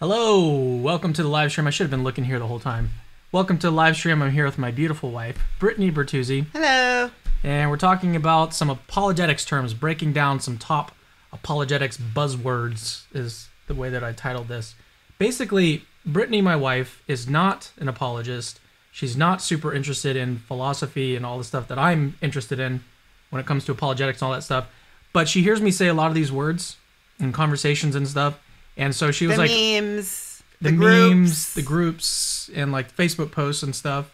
Hello, welcome to the live stream. I should have been looking here the whole time. Welcome to the live stream. I'm here with my beautiful wife, Brittany Bertuzzi, Hello. and we're talking about some apologetics terms, breaking down some top apologetics buzzwords, is the way that I titled this. Basically, Brittany, my wife, is not an apologist. She's not super interested in philosophy and all the stuff that I'm interested in when it comes to apologetics and all that stuff. But she hears me say a lot of these words in conversations and stuff. And so she was The like, memes. the, The, memes, groups. the groups, and like Facebook posts and stuff.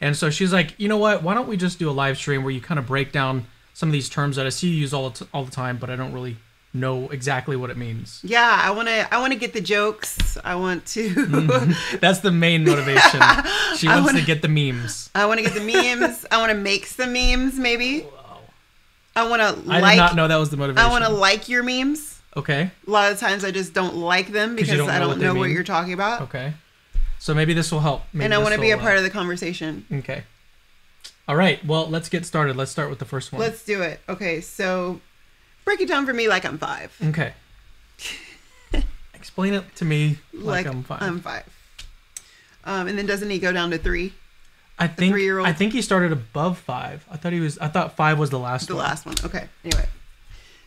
And so she's like, you know what? Why don't we just do a live stream where you kind of break down some of these terms that I see you use all the, t- all the time, but I don't really know exactly what it means. Yeah, I want to. I want to get the jokes. I want to. Mm-hmm. That's the main motivation. She wants wanna- to get the memes. I want to get the memes. I want to make some memes. Maybe. I want to like I did not know that was the motivation. I want to like your memes. Okay. A lot of times I just don't like them 'Cause because don't I know don't what they know what mean? you're talking about, Okay. So maybe this will help. Maybe and I this want to be a will, part uh, of the conversation. Okay. All right. Well, let's get started. Let's start with the first one. Let's do it. Okay, so break it down for me like I'm five. Okay. Explain it to me like, I'm fine. I'm five. Um, and then doesn't he go down to three? I think three-year-old? I think he started above five. I thought he was. I thought five was the last The one. last one. Okay. Anyway.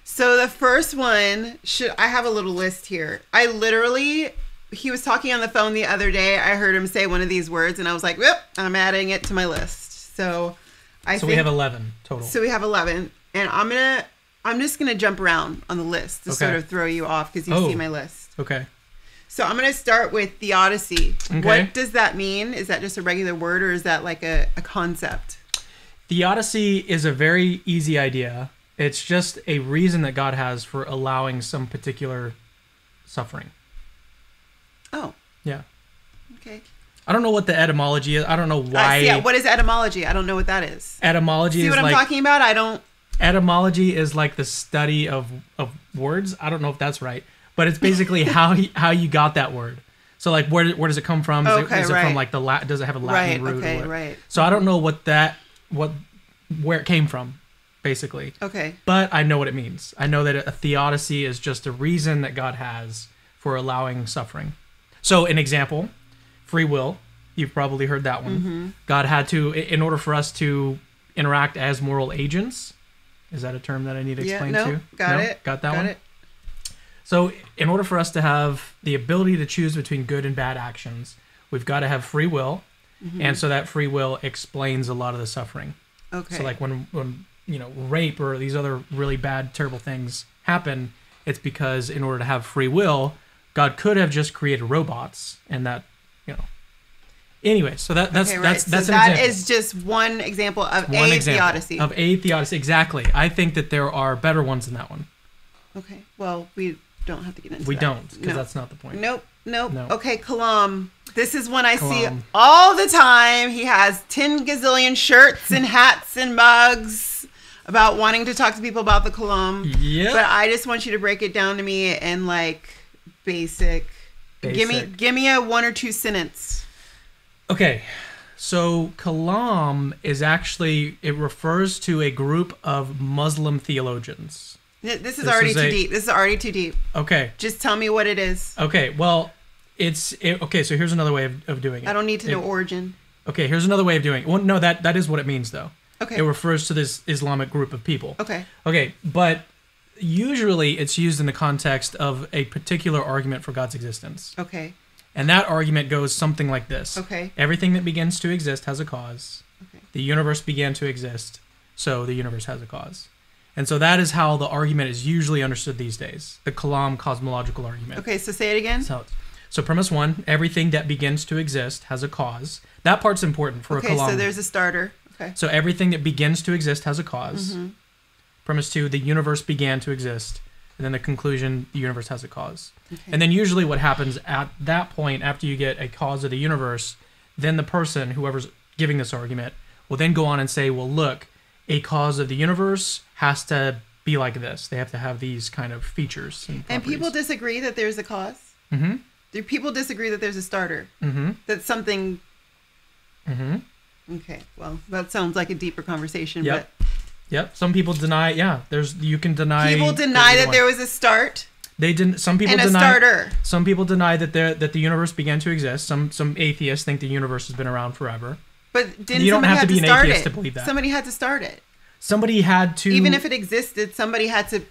So the first one should I have a little list here. I literally he was talking on the phone the other day. I heard him say one of these words and I was like, "Whoop, I'm adding it to my list." So I So think we have eleven total. so we have 11 and I'm going to I'm just going to jump around on the list to Okay. sort of throw you off cuz you Oh. see my list. okay. So I'm going to start with theodicy. Okay. What does that mean? Is that just a regular word or is that like a, a concept? Odyssey is a very easy idea. It's just a reason that God has for allowing some particular suffering. Oh, Yeah. okay. I don't know what the etymology is. I don't know Uh, why. so yeah, what is etymology? I don't know what that is. etymology See is what I'm like talking about? I don't. etymology is like the study of of words. I don't know if that's right, but it's basically how he, how you got that word. So like where where does it come from? Is, Okay, it, is it from like the Latin? Does it have a Latin Right. root? Okay. Right. So I don't know what that what where it came from, basically. Okay. But I know what it means. I know that a theodicy is just a reason that God has for allowing suffering. So an example, free will. You've probably heard that one. Mm-hmm. God had to, in order for us to interact as moral agents. Is that a term that I need to Yeah. explain No. to? Got No? it. Got that got one. It. So, in order for us to have the ability to choose between good and bad actions, we've got to have free will, Mm-hmm. and so that free will explains a lot of the suffering. Okay. So, like when when you know rape or these other really bad, terrible things happen, it's because in order to have free will, God could have just created robots, and that you know. Anyway, so that that's okay, right. that's so that's an that example. is just one example of one a example theodicy. of a theodicy. Exactly. I think that there are better ones than that one. okay. Well, we don't have to get into We that. don't, because No. that's not the point. Nope. Nope. No. Okay, Kalam. This is one I see all the time. He has 10 gazillion shirts and hats and mugs about wanting to talk to people about the Kalam. Yep. But I just want you to break it down to me in like basic. Give me give me a one or two sentence. Okay, so Kalam is actually it refers to a group of Muslim theologians. This is This already is too a- deep. This is already too deep. Okay, Just tell me what it is. okay, well, it's it, okay. So here's another way of, of doing it. I don't need to know origin. Okay, here's another way of doing it. Well, no, that that is what it means though. Okay. It refers to this Islamic group of people. Okay. Okay, but usually it's used in the context of a particular argument for God's existence, Okay. and that argument goes something like this: Okay. Everything that begins to exist has a cause. Okay. The universe began to exist, so the universe has a cause. And so that is how the argument is usually understood these days. The Kalam cosmological argument. Okay. So say it again. So, so premise one: everything that begins to exist has a cause. That part's important for Okay. a Kalam. Okay, So there's a starter. Okay. So everything that begins to exist has a because Mm-hmm. Premise two: the universe began to exist, and then the conclusion: the universe has a cause. Okay. And then usually what happens at that point, after you get a cause of the universe, then the person, whoever's giving this argument, will then go on and say, well, look, a cause of the universe has to be like this. They have to have these kind of features. And, And people disagree that there's a cause. Mm-hmm. Do people disagree that there's a starter? Mm-hmm. That something. Mm-hmm. Okay. Well, that sounds like a deeper conversation. Yep. Yep. Some people deny. Yeah. There's you can deny. people deny that there was a start. They didn't. Some people and a deny. starter. Some people deny that the that the universe began to exist. Some some atheists think the universe has been around forever. But didn't You don't somebody have have to be an atheist it? to believe that. Somebody had to start it. Somebody had to Even if it existed, somebody had to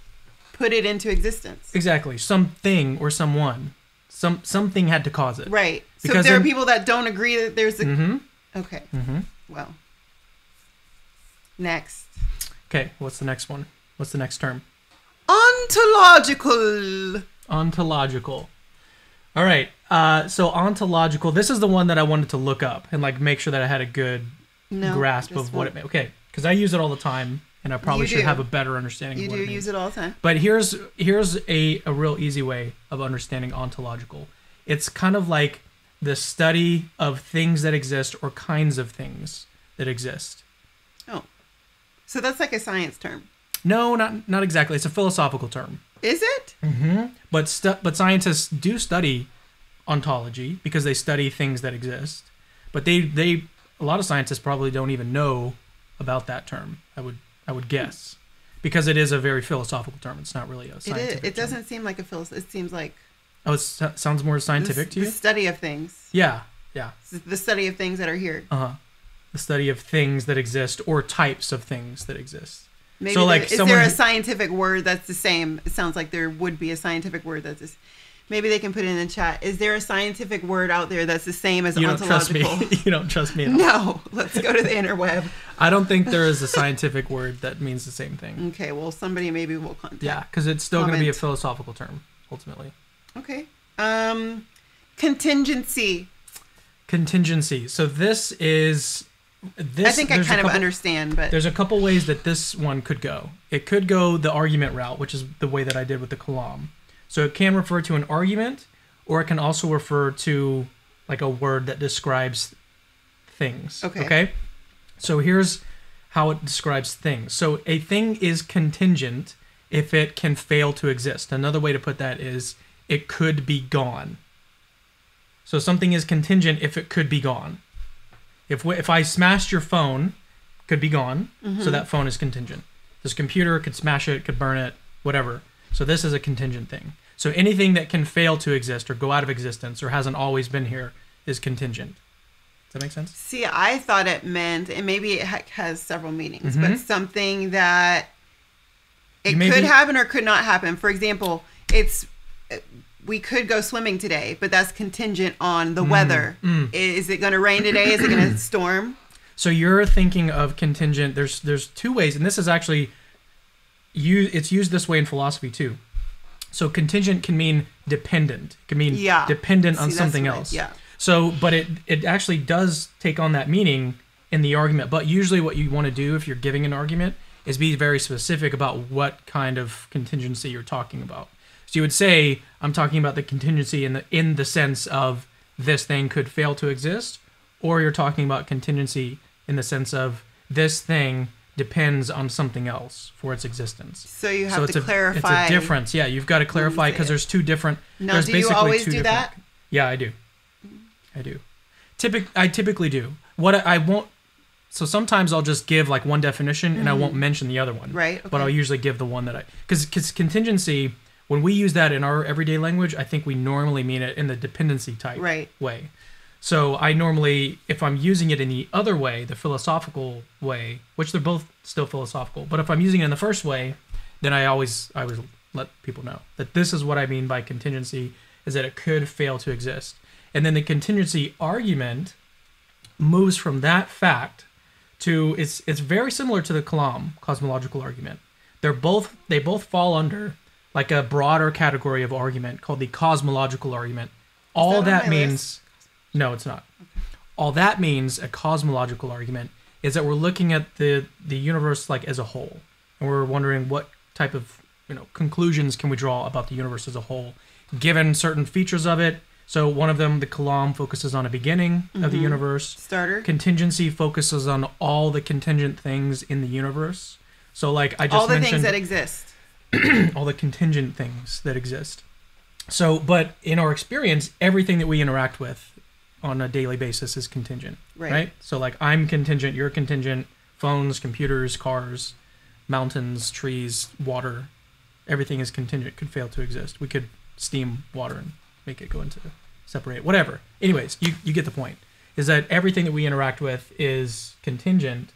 put it into existence. exactly something or someone, some something had to cause it. Right. So Because there are people that don't agree that there's a. Mm-hmm. Okay. Mm-hmm. Well. Next. Okay. What's the next one? What's the next term? Ontological. Ontological. All right. Uh, so ontological. This is the one that I wanted to look up and like make sure that I had a good No. grasp of what it meant. Okay, because I use it all the time, and I probably You should do. have a better understanding. You of what do it means. use it all the time. But here's here's a, a real easy way of understanding ontological. It's kind of like the study of things that exist or kinds of things that exist. Oh. So that's like a science term. No, not not exactly. It's a philosophical term. Is it? Mm-hmm. But stu- but scientists do study ontology because they study things that exist. But they they a lot of scientists probably don't even know about that term. I would I would guess because it is a very philosophical term. It's not really a It scientific. is. It term. doesn't seem like a philosophy. It seems like Oh, it sounds more scientific the, to you. the study of things. Yeah, yeah. The study of things that are here. Uh huh. The study of things that exist or types of things that exist. Maybe So, like, is there a scientific word that's the same? It sounds like there would be a scientific word that's. This, maybe they can put it in the chat. Is there a scientific word out there that's the same as You don't trust me. ontological? you don't trust me. At all. no. Let's go to the interweb. I don't think there is a scientific word that means the same thing. Okay. Well, somebody maybe will contact. Yeah, because it's still going to be a philosophical term ultimately. Okay. Um, contingency. Contingency. So this is this. I think I kind of understand, but There's a couple ways that this one could go. It could go the argument route, which is the way that I did with the kalam. So it can refer to an argument, or it can also refer to like a word that describes things. Okay. Okay. So here's how it describes things. So a thing is contingent if it can fail to exist. Another way to put that is it could be gone. So something is contingent if it could be gone. If if I smashed your phone, could be gone. So that phone is contingent. This computer could smash it, could burn it, whatever. So this is a contingent thing. So anything that can fail to exist or go out of existence or hasn't always been here is contingent. Does that make sense? see, I thought it meant, and maybe it ha- has several meanings, Mhm. but something that it could be- happen or could not happen. For example, it's we could go swimming today, but that's contingent on the weather. mm. Is it going to rain today? Is it going to storm? So you're thinking of contingent. There's there's two ways, and this is actually you. It's used this way in philosophy too. So contingent can mean dependent. It can mean Yeah. dependent on See, that's something right, else. Yeah. So, but it it actually does take on that meaning in the argument. But usually, what you want to do if you're giving an argument is be very specific about what kind of contingency you're talking about. So you would say, "I'm talking about the contingency in the in the sense of this thing could fail to exist," or you're talking about contingency in the sense of this thing depends on something else for its existence. So you have so it's to a clarify. it's a difference. Yeah, you've got to clarify because there's two different Now, there's do you always do that? Yeah, I do. I do. Typic I typically do. What I, I won't so sometimes I'll just give like one definition and I won't mention the other one. Mm-hmm. Right, But. I'll usually give the one that I cuz cuz contingency when we use that in our everyday language, I think we normally mean it in the dependency type Right. way. So I normally if I'm using it in the other way, the philosophical way, which they're both still philosophical, but if I'm using it in the first way, then I always I always let people know that this is what I mean by contingency is that it could fail to exist. And then the contingency argument moves from that fact to it's it's very similar to the Kalam cosmological argument. They're both they both fall under like a broader category of argument called the cosmological argument. All that that means no, it's not. All that means a cosmological argument is that we're looking at the the universe like as a whole, and we're wondering what type of you know conclusions can we draw about the universe as a whole, given certain features of it. So one of them, the Kalam, focuses on a beginning of the Mhm. universe. Starter. Contingency focuses on all the contingent things in the universe. So like I just All the mentioned, things that exist. all the contingent things that exist. So, but in our experience, everything that we interact with on a daily basis is contingent, Right. right? So, like I'm contingent, you're contingent, phones, computers, cars, mountains, trees, water, everything is contingent could fail to exist. We could steam water and make it go into separate whatever. Anyways, you you get the point. Is that everything that we interact with is contingent,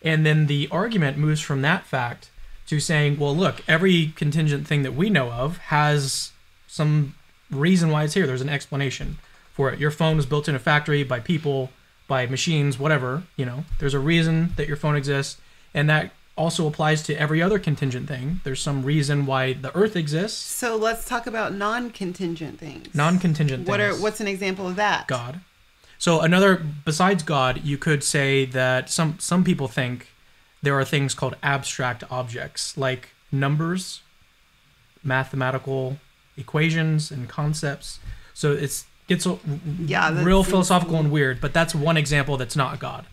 and then the argument moves from that fact to saying, well, look, every contingent thing that we know of has some reason why it's here. There's an explanation for it. Your phone was built in a factory by people, by machines, whatever. You know, there's a reason that your phone exists, and that also applies to every other contingent thing. There's some reason why the Earth exists. So let's talk about non-contingent things. Non-contingent What are things. what's an example of that? God. So another besides God, you could say that some some people think there are things called abstract objects like numbers, mathematical equations and concepts. So it's gets Yeah, real philosophical and weird, but that's one example that's not God.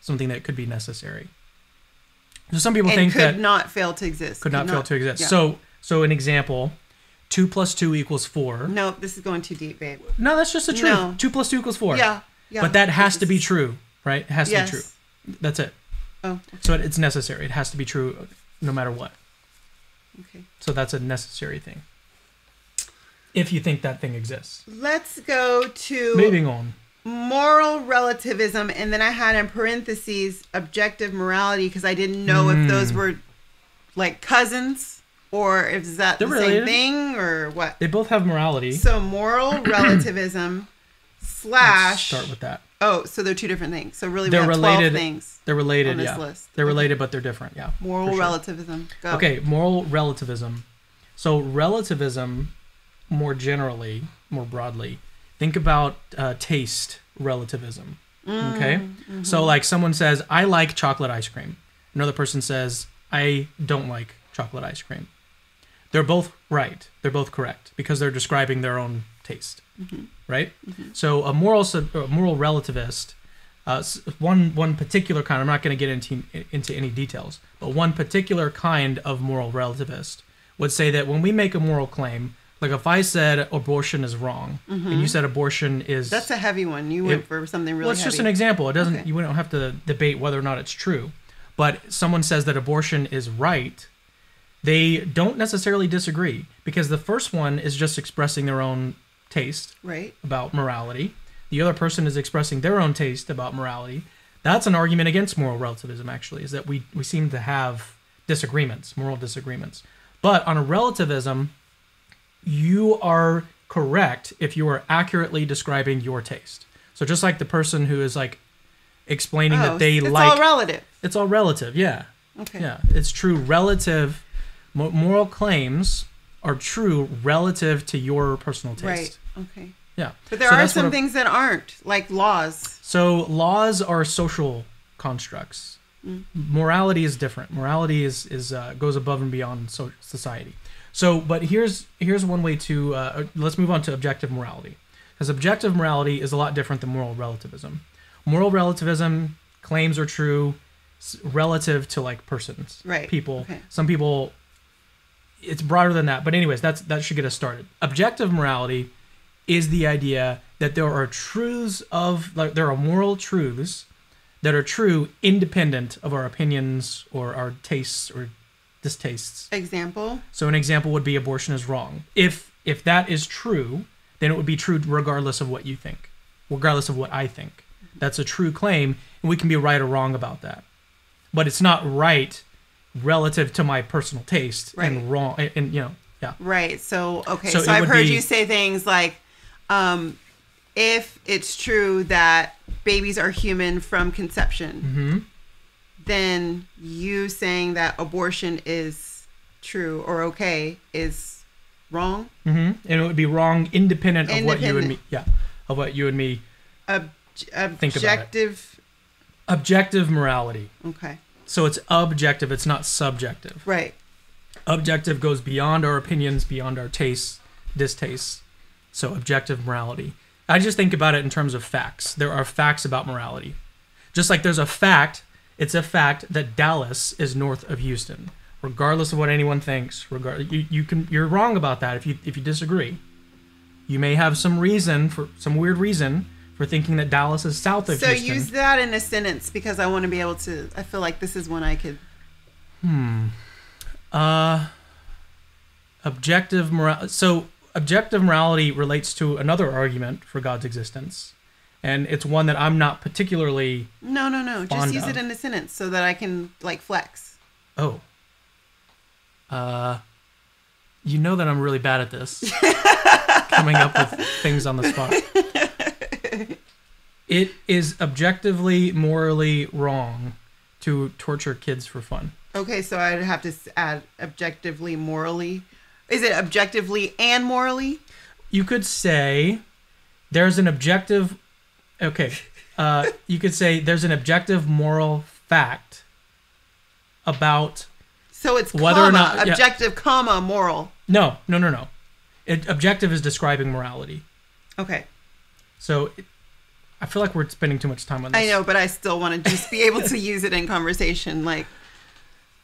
Something that could be necessary. So some people and think could that not fail to exist. could not fail to exist. yeah. So so an example, two plus two equals four. no, this is going too deep, babe. No, that's just the truth. No. Two plus two equals four. Yeah, yeah. But that has to be true, right? It has Yes. to be true. That's it. Oh, So it, it's necessary. It has to be true no matter what. okay. So that's a necessary thing. If you think that thing exists. Let's go to Moving on. moral relativism, and then I had in parentheses objective morality because I didn't know if those Mm. were like cousins or if is that They're the related. same thing or what. They both have morality. So moral relativism Let's slash start with that. Oh, so they're two different things. So really, They're related. things. They're related, on this yeah. list. They're Okay. related, but they're different, yeah. Moral sure. relativism. Go. Okay, moral relativism. So relativism, more generally, more broadly, think about uh, taste relativism. Okay, Mm-hmm. so like someone says, "I like chocolate ice cream." Another person says, "I don't like chocolate ice cream." They're both right. They're both correct because they're describing their own taste, Mm-hmm. right? So a moral sub- a moral relativist, uh, one one particular kind. I'm not going to get into into any details, but one particular kind of moral relativist would say that when we make a moral claim, like if I said abortion is wrong and you said abortion is Mm-hmm. That's a heavy one. You went It- for something really well, it's heavy. just an example. It doesn't. Okay. You don't have to debate whether or not it's true. But someone says that abortion is right. They don't necessarily disagree because the first one is just expressing their own taste right. about morality. The other person is expressing their own taste about morality. That's an argument against moral relativism. Actually, is that we we seem to have disagreements, moral disagreements. But on a relativism, you are correct if you are accurately describing your taste. So just like the person who is like explaining Oh, that they it's like It's all relative. it's all relative, yeah. Okay. Yeah, it's true relative moral claims are true relative to your personal taste. Right. Okay. Yeah. But there So are some things that aren't, like laws. So laws are social constructs. Mm. Morality is different. Morality is is uh, goes above and beyond so- society. So, but here's here's one way to uh, let's move on to objective morality, because objective morality is a lot different than moral relativism. Moral relativism claims are true relative to like persons, Right. people. Okay. Some people, it's broader than that. But anyways, that's that should get us started. Objective morality is the idea that there are truths of like there are moral truths that are true independent of our opinions or our tastes or distastes. Example. So an example would be abortion is wrong. If if that is true, then it would be true regardless of what you think, regardless of what I think. That's a true claim, and we can be right or wrong about that. But it's not right relative to my personal taste Right. and wrong and, and, you know, yeah. Right. So okay. So So, I've heard be- you say things like, um, if it's true that babies are human from conception, Mhm. then you saying that abortion is true or okay is wrong. mm-hmm. And it would be wrong independent of what you and me yeah, of what you and me Ob- objective. objective morality. Okay. So it's objective, it's not subjective. Right. objective goes beyond our opinions, beyond our tastes, distastes. So objective morality. I just think about it in terms of facts. There are facts about morality. Just like there's a fact, it's a fact that Dallas is north of Houston, regardless of what anyone thinks. Regard you, you can you're wrong about that if you if you disagree. You may have some reason for some weird reason for thinking that Dallas is south of So Houston. use that in a sentence because I want to be able to. I feel like this is one I could. Hmm. Uh, objective morality. So objective morality relates to another argument for God's existence, and it's one that I'm not particularly. No, no, no. Just use of. it in a sentence so that I can like flex. Oh. Uh, you know that I'm really bad at this. coming up with things on the spot. It is objectively morally wrong to torture kids for fun. Okay, so I'd have to add objectively, morally. Is it objectively and morally? You could say there's an objective. Okay. Uh, you could say there's an objective moral fact about So it's Whether or comma, not- yeah. objective, comma, moral. no, no, no, no. It, objective is describing morality. Okay, So it, I feel like we're spending too much time on this. I know, but I still want to just be able to use it in conversation. Like,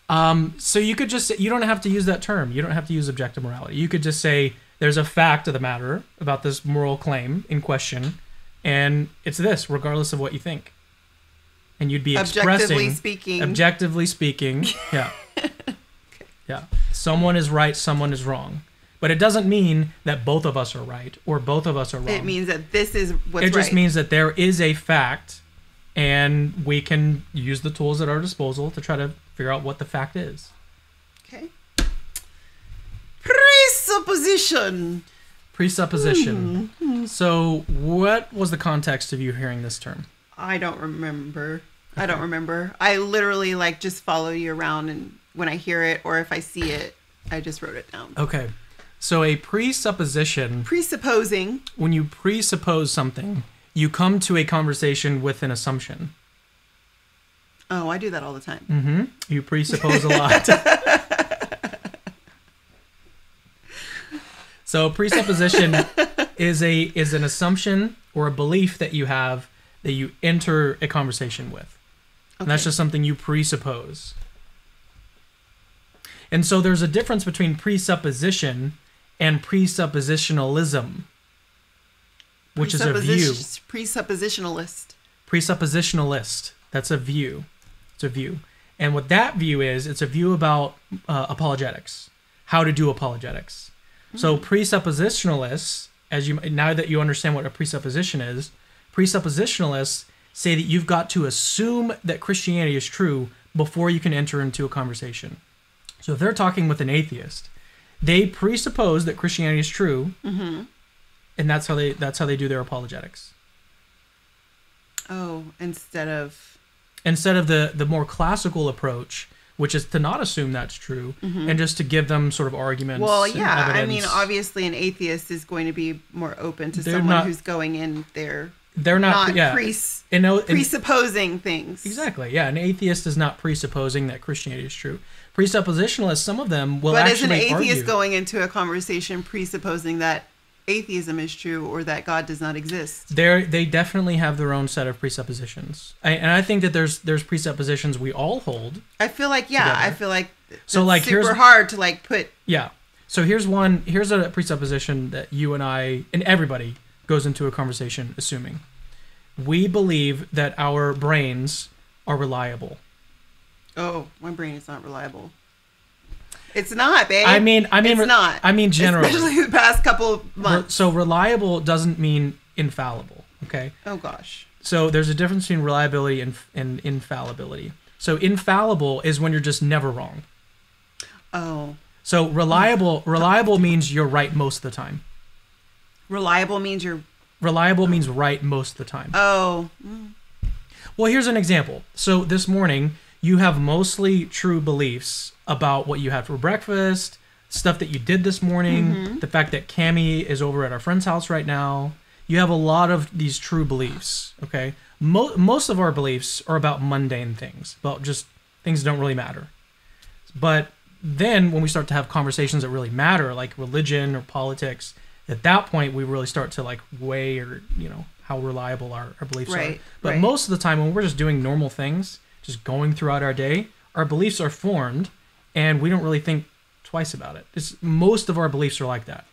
Um, so you could just you don't have to use that term. You don't have to use objective morality. You could just say there's a fact of the matter about this moral claim in question, and it's this, regardless of what you think. And you'd be objectively expressing, speaking, objectively speaking, yeah, yeah. Someone is right, someone is wrong, but it doesn't mean that both of us are right or both of us are wrong. it means that this is what's it just right. means that there is a fact, and we can use the tools at our disposal to try to figure out what the fact is. okay. Presupposition. Presupposition. Hmm. So, what was the context of you hearing this term? I don't remember. I don't remember. I literally like just follow you around, and when I hear it or if I see it, I just wrote it down. Okay. So, a presupposition, Presupposing. when you presuppose something, you come to a conversation with an assumption. Oh, I do that all the time. hmm You presuppose a lot. so presupposition is a is an assumption or a belief that you have that you enter a conversation with. And that's just something you presuppose. And so there's a difference between presupposition and presuppositionalism, which is a view Presuppositionalist. presuppositionalist. That's a view. It's a view. And what that view is, it's a view about uh, apologetics, how to do apologetics. So presuppositionalists, as you now that you understand what a presupposition is, presuppositionalists say that you've got to assume that Christianity is true before you can enter into a conversation. So if they're talking with an atheist, they presuppose that Christianity is true, mm-hmm. and that's how they that's how they do their apologetics. Oh, instead of instead of the the more classical approach which is to not assume that's true mm-hmm. and just to give them sort of arguments well, and yeah. I mean, obviously, an atheist is going to be more open to They're someone not- who's going in there they're not, not, yeah pres- and and- presupposing things. exactly yeah an atheist is not presupposing that christianity is true presuppositionalists some of them will but is an atheist argue. going into a conversation presupposing that atheism is true or that God does not exist? They're, they definitely have their own set of presuppositions I, and i think that there's there's presuppositions we all hold I feel like yeah, Together. I feel like So, it's like, super here's- hard to like put Yeah. So here's one. Here's a presupposition that you and I and everybody goes into a conversation assuming. We believe that our brains are reliable. Oh my brain is not reliable. It's not, babe. I mean, I mean, it's not. I mean, generally. especially the past couple of Re- months. so reliable doesn't mean infallible. Okay. oh gosh. So there's a difference between reliability and, and infallibility. So infallible is when you're just never wrong. Oh, So reliable reliable means you're right most of the time. reliable means you're. Reliable means right most of the time. Oh, mm, Well, here's an example. So this morning, you have mostly true beliefs about what you had for breakfast, stuff that you did this morning, mm-hmm. the fact that Cami is over at our friend's house right now. You have a lot of these true beliefs. Okay, Mo- most of our beliefs are about mundane things, about just things that don't really matter. But then when we start to have conversations that really matter, like religion or politics, at that point we really start to like weigh or you know how reliable our, our beliefs are. But right. most of the time when we're just doing normal things, just going throughout our day, our beliefs are formed and we don't really think twice about it. It's, most of our beliefs are like that.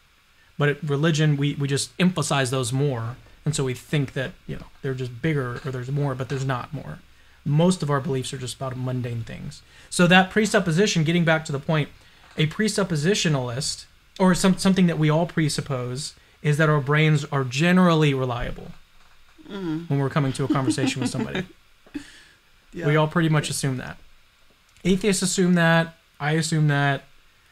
But at religion, we, we just emphasize those more. And so we think that, you know, they're just bigger or there's more, but there's not more. Most of our beliefs are just about mundane things. So that presupposition, getting back to the point, a presuppositionalist or some something that we all presuppose is that our brains are generally reliable Mm. when we're coming to a conversation with somebody. Yeah. We all pretty much assume that. Atheists assume that. I assume that.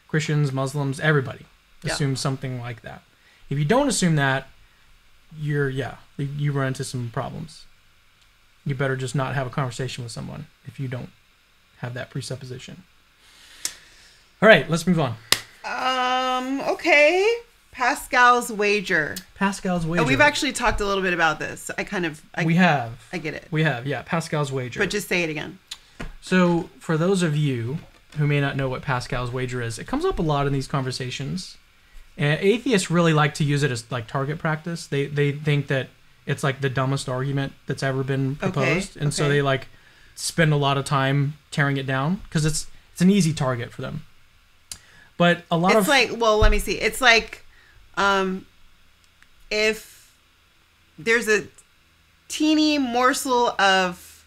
Christians, Muslims, everybody Yeah. assumes something like that. If you don't assume that, you're yeah, you- you run into some problems. You better just not have a conversation with someone if you don't have that presupposition. All right, let's move on. Um. Okay. Pascal's wager. Pascal's wager. And we've actually talked a little bit about this. I kind of. I, we have I get it. we have yeah Pascal's wager. But just say it again. So, for those of you who may not know what Pascal's wager is, it comes up a lot in these conversations. And atheists really like to use it as like target practice. They they think that it's like the dumbest argument that's ever been proposed, and so they like spend a lot of time tearing it down because it's it's an easy target for them. But a lot It's of it's like, well, let me see. It's like, um, if there's a teeny morsel of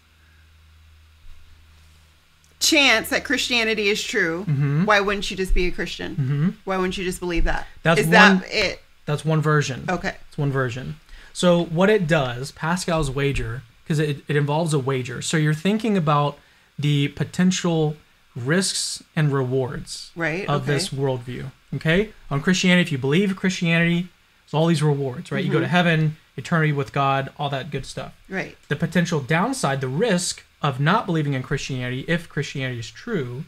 chance that Christianity is true, Mhm. why wouldn't you just be a Christian? Mhm. Why wouldn't you just believe that? That's Is one- that it? that's one version. Okay. It's one version. So what it does, Pascal's wager, because it, it involves a wager. So you're thinking about the potential risks and rewards Right, of okay. this worldview. Okay? On Christianity, if you believe Christianity, it's all these rewards, right? You Mm-hmm. go to heaven, eternity with God, all that good stuff. Right. The potential downside, the risk of not believing in Christianity, if Christianity is true,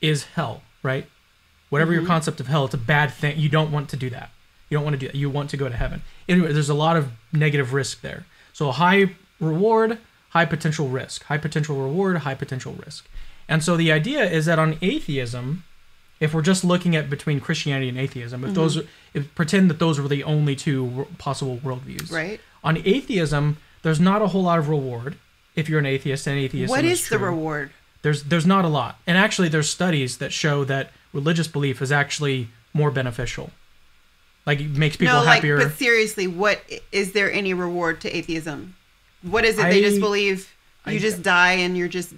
is hell, right? Whatever Mm-hmm. your concept of hell, it's a bad thing. You don't want to do that. You don't want to do that. You want to go to heaven. Anyway, there's a lot of negative risk there. So a high reward, high potential risk. High potential reward, high potential risk. And so the idea is that on atheism, if we're just looking at between Christianity and atheism, if those mm-hmm. if pretend that those were the only two possible worldviews, Right. on atheism, there's not a whole lot of reward if you're an atheist and atheism What is the reward? There's there's not a lot, and actually there's studies that show that religious belief is actually more beneficial. Like it makes people no, like, happier. but seriously, what is there any reward to atheism? What is it? they just believe you I- just die and you're just.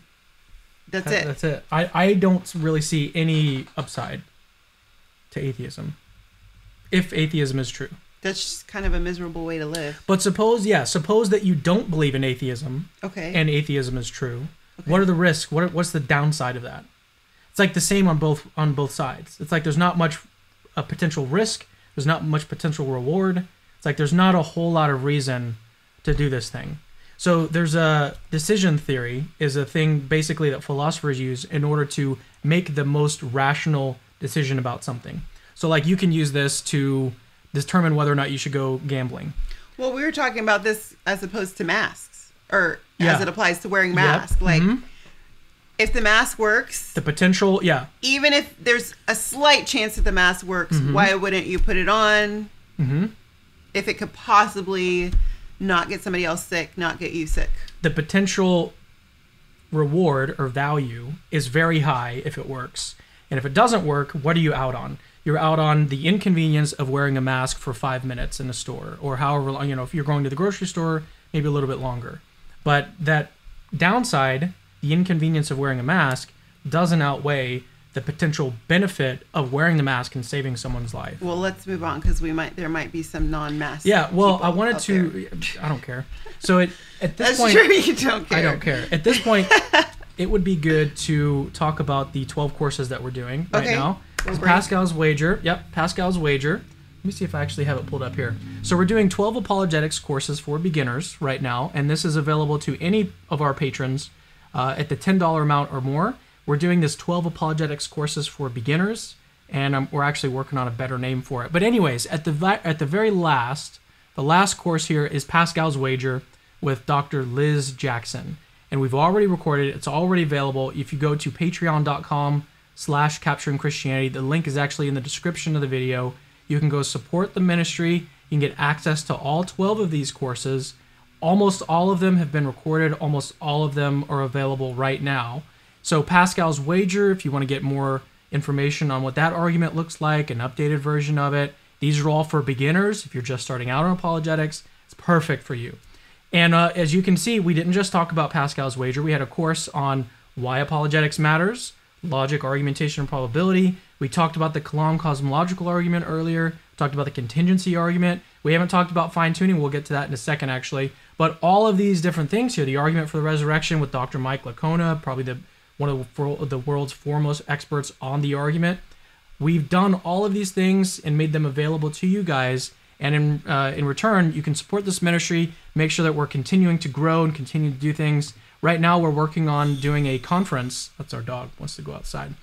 That's That- it. That's it. I, I don't really see any upside to atheism. If atheism is true. That's just kind of a miserable way to live. But suppose, yeah, suppose that you don't believe in atheism Okay. and atheism is true. Okay. What are the risks? What are, what's the downside of that? It's like the same on both on both sides. It's like there's not much a potential risk. There's not much potential reward. It's like there's not a whole lot of reason to do this thing. So there's a decision theory is a thing basically that philosophers use in order to make the most rational decision about something. So like you can use this to determine whether or not you should go gambling. well, we were talking about this as opposed to masks, or Yeah. as it applies to wearing Yep. masks. Like, Mhm. if the mask works, the potential, yeah. even if there's a slight chance that the mask works, why wouldn't you put it on Mhm. if it could possibly not get somebody else sick, not get you sick? the potential reward or value is very high if it works. And if it doesn't work, what are you out on? You're out on the inconvenience of wearing a mask for five minutes in a store, or however long, you know, if you're going to the grocery store, maybe a little bit longer. But that downside, the inconvenience of wearing a mask, doesn't outweigh the potential benefit of wearing the mask and saving someone's life. Well, let's move on because we might there might be some non-mask. Yeah, well, I wanted to. I don't care. So it, at this That's point, true. You don't care. I don't care. At this point, it would be good to talk about the 12 courses that we're doing right now. Well. Pascal's wager. Yep, Pascal's wager. Let me see if I actually have it pulled up here. So we're doing 12 apologetics courses for beginners right now, and this is available to any of our patrons uh, at the $10 amount or more. We're doing this 12 apologetics courses for beginners, and um, we're actually working on a better name for it. But anyways, at the at the very last, the last course here is Pascal's wager with Dr. Liz Jackson, and we've already recorded it. It's already available. If you go to patreon.com slash capturing Christianity, the link is actually in the description of the video. You can go support the ministry. You can get access to all 12 of these courses. Almost all of them have been recorded. Almost all of them are available right now. So Pascal's wager, if you want to get more information on what that argument looks like, an updated version of it. These are all for beginners. If you're just starting out on apologetics, it's perfect for you. And uh, as you can see, we didn't just talk about Pascal's wager. We had a course on why apologetics matters, logic, argumentation, and probability. We talked about the Kalam cosmological argument earlier. Talked about the contingency argument. We haven't talked about fine tuning. We'll get to that in a second, actually. But all of these different things here, the argument for the resurrection with Dr. Mike Licona, probably the one of the, world's foremost experts on the argument. We've done all of these things and made them available to you guys. And in uh, in return, you can support this ministry, make sure that we're continuing to grow and continue to do things. Right now, we're working on doing a conference. That's our dog wants to go outside.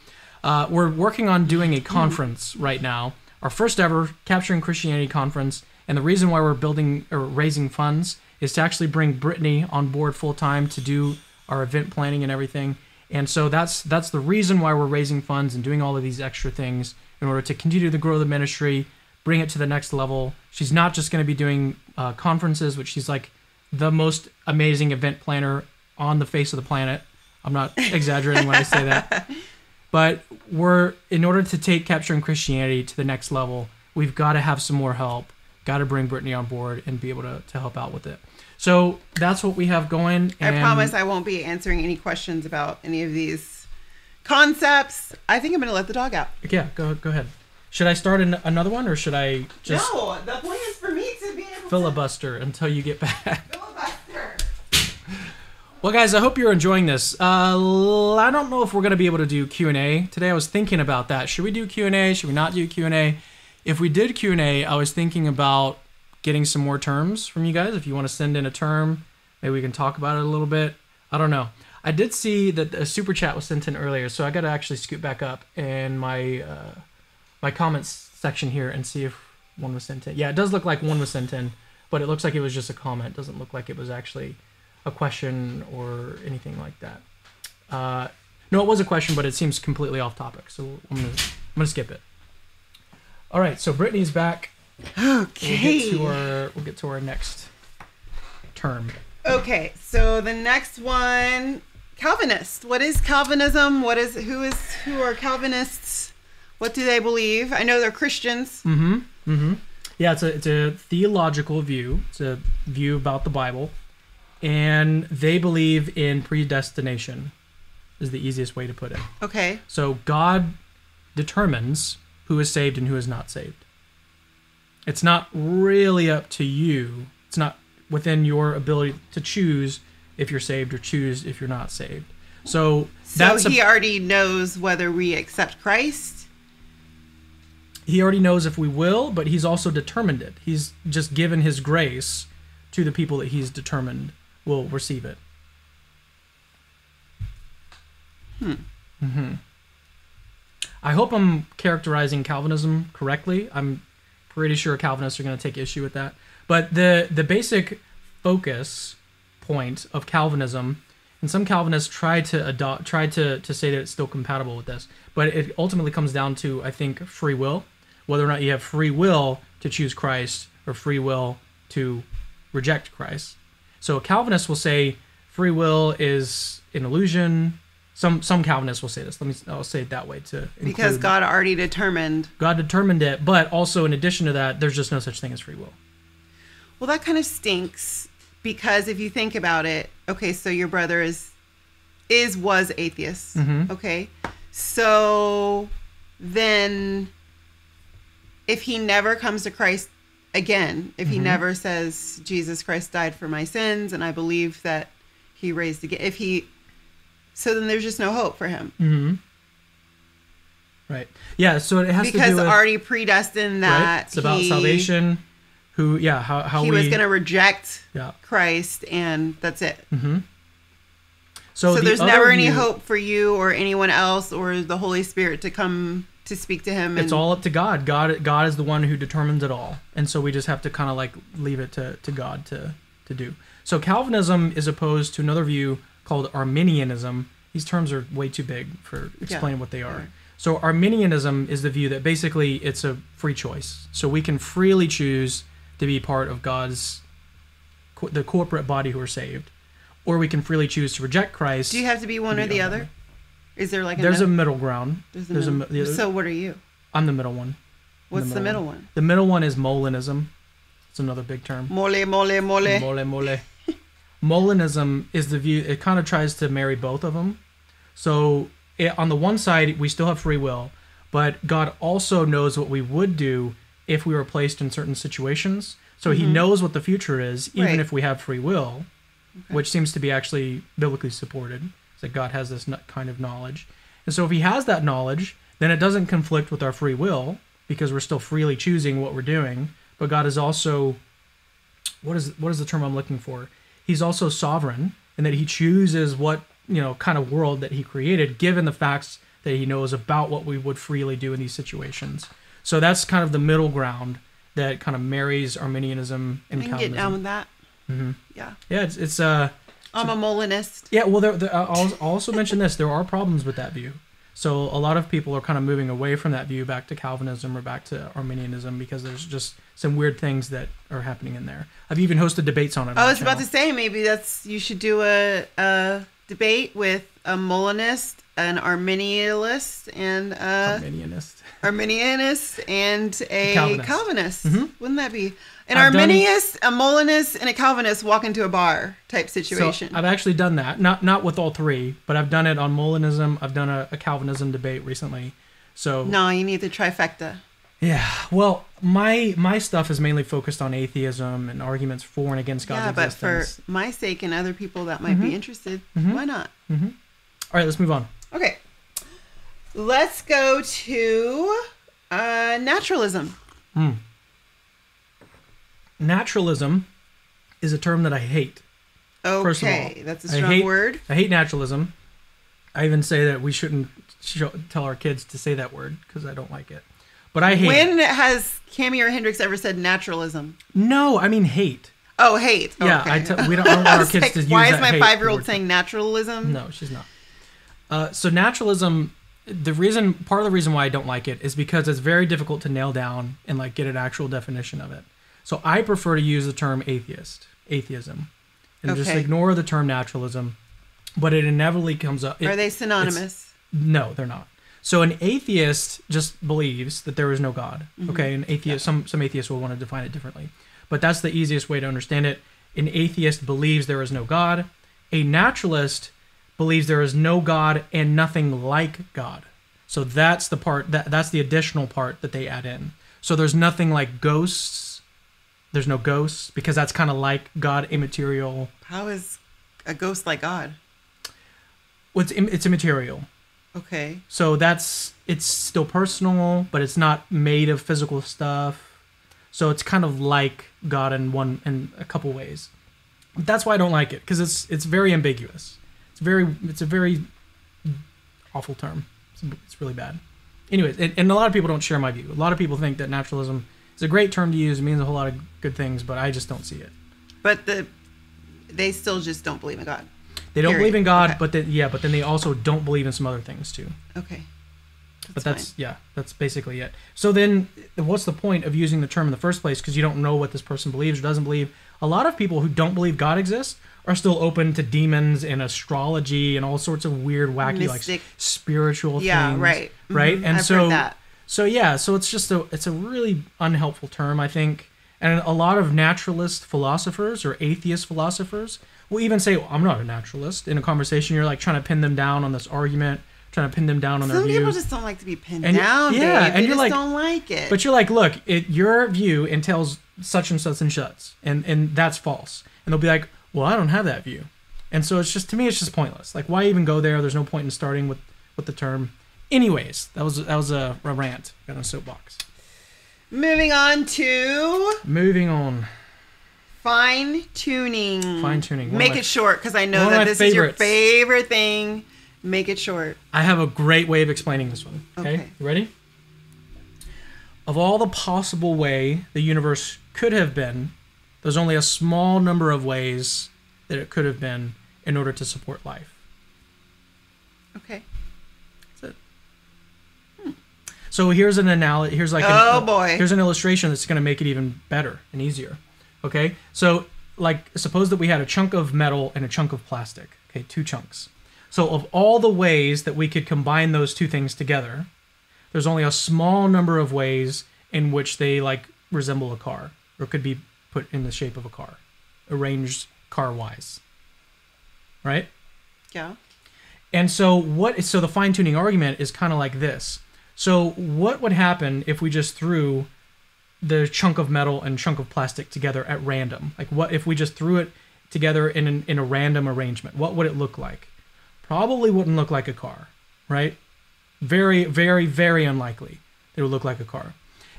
Uh, we're working on doing a conference right now, our first ever Capturing Christianity conference. And the reason why we're building or raising funds is to actually bring Brittany on board full time to do our event planning and everything. And so that's that's the reason why we're raising funds and doing all of these extra things in order to continue to grow the ministry, bring it to the next level. She's not just going to be doing uh, conferences, which she's like the most amazing event planner on the face of the planet. I'm not exaggerating when I say that. But we're in order to take capturing Christianity to the next level, we've got to have some more help. Got to bring Brittany on board and be able to, to help out with it. So that's what we have going. I promise I won't be answering any questions about any of these concepts. I think I'm going to let the dog out. Yeah, go go ahead. Should I start an, another one or should I just no, the point is for me to be able filibuster until you get back? Well, guys, I hope you're enjoying this. Uh, I don't know if we're gonna be able to do Q and A today. I was thinking about that. Should we do Q and A? Should we not do Q and A? If we did Q and A, I was thinking about getting some more terms from you guys. If you want to send in a term, maybe we can talk about it a little bit. I don't know. I did see that a super chat was sent in earlier, so I got to actually scoot back up in my uh, my comments section here and see if one was sent in. Yeah, it does look like one was sent in, but it looks like it was just a comment. It Doesn't look like it was actually a question or anything like that. Uh, no, it was a question, but it seems completely off topic, so I'm gonna I'm gonna skip it. All right, so Brittany's back. We'll Okay. get to our we'll get to our next term. Okay, so the next one, Calvinist. What is Calvinism? What is who is who are Calvinists? What do they believe? I know they're Christians. Mm-hmm. Mm-hmm. Yeah, it's a it's a theological view. It's a view about the Bible, and they believe in predestination. Is the easiest way to put it. Okay. So God determines who is saved and who is not saved. It's not really up to you. It's not within your ability to choose if you're saved or choose if you're not saved. So So he a, already knows whether we accept Christ. he already knows if we will, but he's also determined it. He's just given his grace to the people that he's determined will receive it. Hmm. hmm I hope I'm characterizing Calvinism correctly. I'm pretty sure Calvinists are going to take issue with that. But the the basic focus point of Calvinism, and some Calvinists try to adopt, try to to say that it's still compatible with this, but it ultimately comes down to I think free will, whether or not you have free will to choose Christ or free will to reject Christ. So a Calvinist will say free will is an illusion. Some some Calvinists will say this. Let me I'll say it that way too. Because God already determined. God determined it, but also in addition to that, there's just no such thing as free will. Well, that kind of stinks because if you think about it, okay, so your brother is is was atheist. Mhm. Okay. So then if he never comes to Christ again, if he Mhm. never says Jesus Christ died for my sins and I believe that he raised again, if he so then there's just no hope for him. Mm-hmm. Right. Yeah. So it has to because do with already predestined right. that It's about he, salvation. Who? Yeah. How how he we was going to reject yeah. Christ and that's it. Mm-hmm. So, So, the there's never any view- hope for you or anyone else or the Holy Spirit to come to speak to him. It's and- all up to God. God God is the one who determines it all, and so we just have to kind of like leave it to, to God to to do. So Calvinism is opposed to another view called Arminianism. These terms are way too big for explaining what they are. Right. So Arminianism is the view that basically it's a free choice. So we can freely choose to be part of God's the corporate body who are saved, or we can freely choose to reject Christ. Do you have to be one to or be the other. other? Is there like a There's a middle ground. there's a there's a middle- mi- the- so what are you? I'm the middle one. What's the middle middle one? The middle one is Molinism. It's another big term. Mole, mole, mole. Mole, mole. Molinism is the view. It kind of tries to marry both of them. So it, on the one side, we still have free will, but God also knows what we would do if we were placed in certain situations. So he knows what the future is, even Mm-hmm. Right. if we have free will, which seems to be actually biblically supported. That God has this kind of knowledge. And so if he has that knowledge, then it doesn't conflict with our free will because we're still freely choosing what we're doing. But God is also what is what is the term I'm looking for? He's also sovereign and that he chooses what you know kind of world that he created, given the facts that he knows about what we would freely do in these situations. So that's kind of the middle ground that kind of marries Arminianism and I can get down with that. hmm Yeah. Yeah, it's it's uh I'm a Molinist. yeah. Well, there, there, I'll also mention this: there are problems with that view. So a lot of people are kind of moving away from that view back to Calvinism or back to Arminianism because there's just some weird things that are happening in there. I've even hosted debates on it. I was about to say maybe that's you should do a, a debate with a Molinist, an Arminianist, and a Arminianist. Arminianist and a Calvinist. Calvinist. Mhm. Wouldn't that be an I've done- Arminianist, a Molinist, and a Calvinist walk into a bar type situation? So I've actually done that. Not not with all three, but I've done it on Molinism. I've done a, a Calvinism debate recently. So no, you need the trifecta. yeah. Well, my my stuff is mainly focused on atheism and arguments for and against God's yeah, but for my sake and other people that might Mhm. be interested, Mhm. why not? All right, let's move on. Okay. Let's go to uh, naturalism. Naturalism is a term that I hate. Okay, First of all, that's a strong hate- word. I hate naturalism. I even say that we shouldn't show, tell our kids to say that word because I don't like it. But I hate. When it. Has Cami or Hendrix ever said naturalism? No, I mean hate. Oh, hate. Yeah, okay. I we don't- I don't want our kids like, to use Why is my five-year-old saying naturalism? No, she's not. Uh, so naturalism, the reason, part of the reason why I don't like it is because it's very difficult to nail down and like get an actual definition of it. So I prefer to use the term atheist, atheism, and just ignore the term naturalism. But it inevitably comes up. it- Are they synonymous? No, they're not. So an atheist just believes that there is no God. Okay, an atheist. Some some atheists will want to define it differently, but that's the easiest way to understand it. An atheist believes there is no God. A naturalist believes there is no God and nothing like God. So that's the part that that's the additional part that they add in. So there's nothing like ghosts. There's no ghosts because that's kind of like God, immaterial. How is a ghost like God? Well, it's, it's immaterial. Okay. So that's it's still personal, but it's not made of physical stuff. So it's kind of like God in one in a couple ways. That's why I don't like it because it's it's very ambiguous. Very it's a very awful term. It's, it's really bad. Anyways, and, and a lot of people don't share my view. A lot of people think that naturalism is a great term to use. It means a whole lot of good things, but I just don't see it. But the they still just don't believe in God. They don't Period. believe in God, Okay. but then yeah, but then they also don't believe in some other things too. Okay. but that's yeah that's basically it so then what's the point of using the term in the first place because you don't know what this person believes or doesn't believe a lot of people who don't believe god exists are still open to demons and astrology and all sorts of weird wacky Mystic. like spiritual yeah, things right. right Mhm. and I've so so yeah so it's just a it's a really unhelpful term i think and a lot of naturalist philosophers or atheist philosophers will even say well, i'm not a naturalist in a conversation you're like trying to pin them down on this argument trying to pin them down on their view. Some people just don't like to be pinned And- down. yeah, babe. and They you're just like- don't like it. But you're like, look, it, your view entails such and such and such, and and that's false. And they'll be like, well, I don't have that view, and so it's just to me, it's just pointless. Like, why even go there? There's no point in starting with with the term. Anyways, that was that was a, a rant. Got a soapbox. Moving on to Moving on. fine tuning. Fine-tuning, Make my- it short because I know that this is your favorite thing. Make it short. I have a great way of explaining this one. Okay, Okay. you ready? Of all the possible way the universe could have been, there's only a small number of ways that it could have been in order to support life. Okay. That's it. So here's an analogy. Here's like Oh, an, boy. Here's an illustration that's going to make it even better and easier. Okay, so like suppose that we had a chunk of metal and a chunk of plastic. Okay, two chunks. So of all the ways that we could combine those two things together, there's only a small number of ways in which they like resemble a car or could be put in the shape of a car, arranged car-wise. Right? Yeah. And so what so the fine tuning argument is kind of like this. So what would happen if we just threw the chunk of metal and chunk of plastic together at random? Like what if we just threw it together in an, in a random arrangement? What would it look like? Probably wouldn't look like a car, right? Very, very, very unlikely it would look like a car.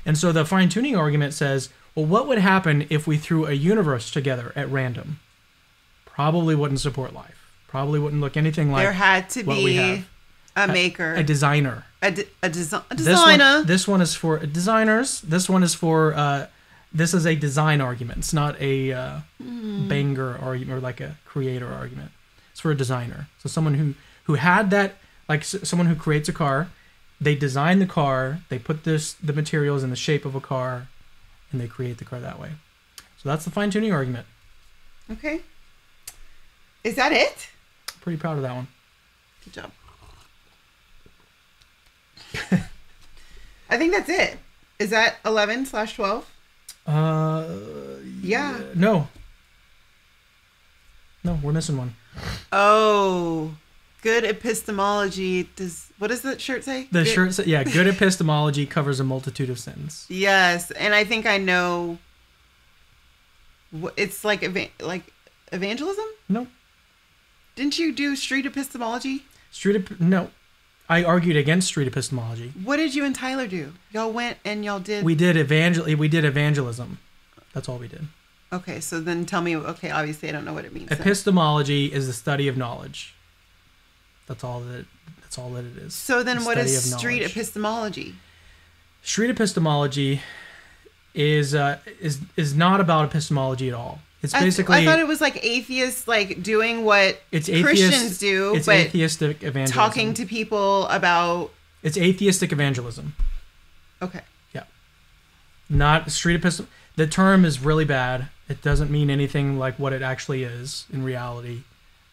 And so the fine tuning argument says, well, what would happen if we threw a universe together at random? Probably wouldn't support life. Probably wouldn't look anything like there had to what we be have. a maker, a designer. a, de- a, desi- a This one, this one is for designers. This one is for. Uh, this is a design argument. It's not a uh, Hmm. banger argument or like a creator argument. It's for a designer. So someone who who had that, like s- someone who creates a car, they design the car, they put this the materials in the shape of a car, and they create the car that way. So that's the fine tuning argument. okay. Is that it? Pretty proud of that one. Good job. I think that's it. Is that 11 slash 12? Uh, Yeah. no. No, we're missing one. Oh, good epistemology. Does what does that shirt say? The Good- shirt said, yeah, good epistemology covers a multitude of sins. Yes, and I think I know. It's like like evangelism. No, Didn't you do street epistemology? street, ep- no. I argued against street epistemology. What did you and Tyler do? Y'all went and y'all did. We did evangel, we did evangelism. That's all we did. okay, so then tell me. Okay, obviously I don't know what it means. then. Epistemology is the study of knowledge. That's all that. That's all that it is. So then, The what is street epistemology? Street epistemology is uh, is is not about epistemology at all. It's I- basically I, thought it was like atheists, like doing what it's atheist, Christians do, It's but atheistic evangelism. talking to people about. it's atheistic evangelism. Okay, Yeah. not street epistem. The term is really bad. It doesn't mean anything like what it actually is in reality,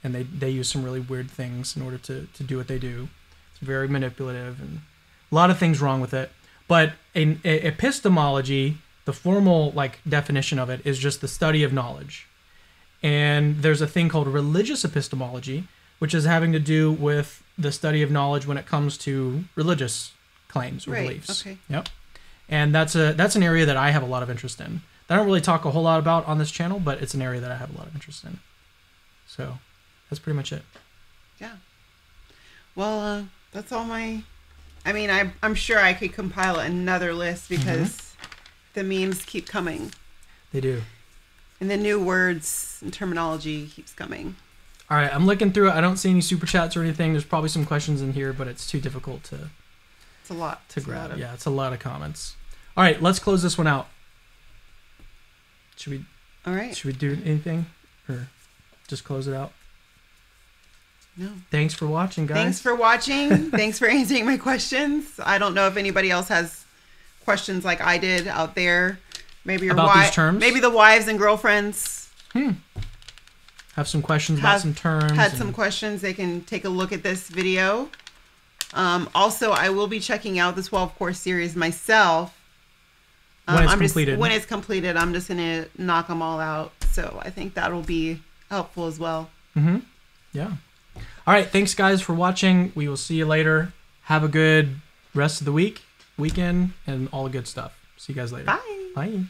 and they they use some really weird things in order to to do what they do. It's very manipulative and a lot of things wrong with it. But in, e- epistemology, the formal like definition of it is just the study of knowledge. And there's a thing called religious epistemology, which is having to do with the study of knowledge when it comes to religious claims or Right, beliefs. okay. Yep. And that's a that's an area that I have a lot of interest in. That I don't really talk a whole lot about on this channel, but it's an area that I have a lot of interest in. So that's pretty much it. yeah. Well, uh, that's all my. I mean, I, I'm sure I could compile another list because the memes keep coming, They do. and the new words and terminology keeps coming. All right, I'm looking through it. I don't see any super chats or anything. There's probably some questions in here, but it's too difficult to It's a lot to It's grab. of- Yeah, it's a lot of comments. All right, let's close this one out. Should we All right. should we do anything or just close it out? No. Thanks for watching, guys. Thanks for watching. Thanks for answering my questions. I don't know if anybody else has questions like I did out there. Maybe your About these terms? Maybe the wives and girlfriends have some questions about some terms. had and- some questions. They can take a look at this video. Um, also, I will be checking out the 12 course series myself. Um, When it's I'm just- completed. when it's completed, I'm just gonna knock them all out. So I think that'll be helpful as well. Mm-hmm. Yeah. All right. Thanks, guys, for watching. We will see you later. Have a good rest of the week, weekend, and all the good stuff. See you guys later. Bye. Bye.